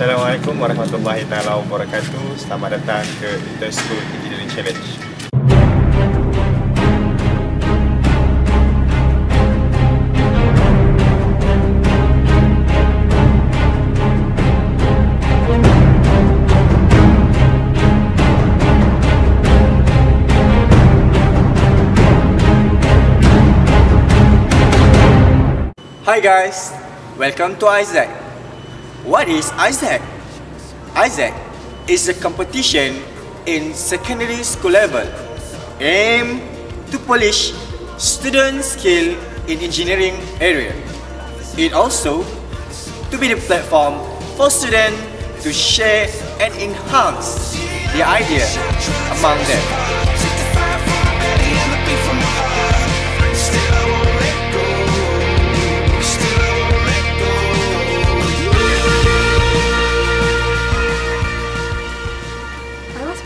Assalamualaikum warahmatullahi taala wabarakatuh. Selamat datang ke Inter School Engineering Challenge. Hi guys, welcome to Isaac. What is Isaac? Isaac is a competition in secondary school level aimed to polish students' skill in engineering area. It also to be the platform for students to share and enhance their idea among them.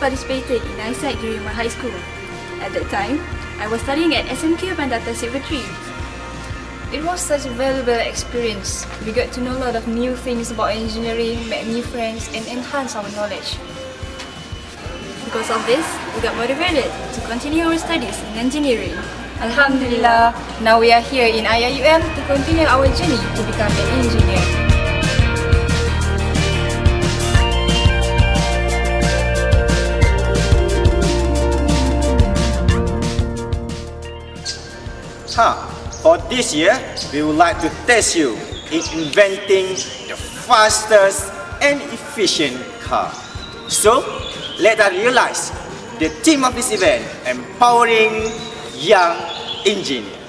Participated in ISAC during my high school. At that time, I was studying at SMQ Bandata Silver Tree. It was such a valuable experience. We got to know a lot of new things about engineering, met new friends, and enhance our knowledge. Because of this, we got motivated to continue our studies in engineering. Alhamdulillah, now we are here in IIUM to continue our journey to become an engineer. Huh. For this year, we would like to test you in inventing the fastest and efficient car. So, let us realize the theme of this event, empowering young engineers.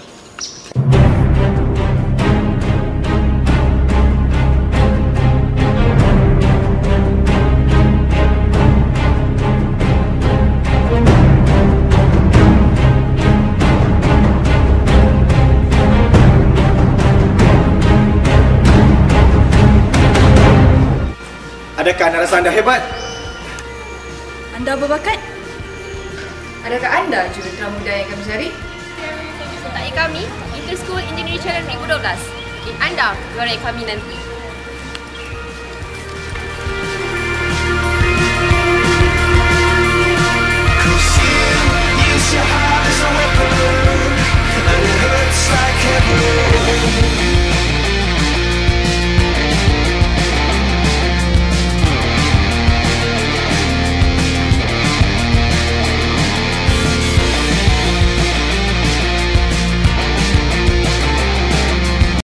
Adakah anda rasa anda hebat? Anda berbakat? Adakah anda jurutera muda yang kami cari? Sertai kami Inter School Engineering Challenge 2012. Mungkin anda juara kami nanti.